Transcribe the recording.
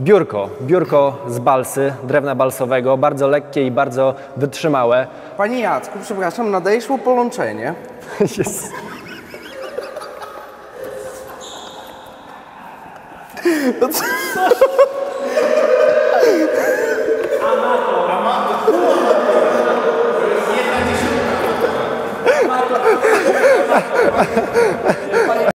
biurko. Biurko z balsy, drewna balsowego, bardzo lekkie i bardzo wytrzymałe. Panie Jacku, przepraszam, nadajesz mu połączenie. No jest.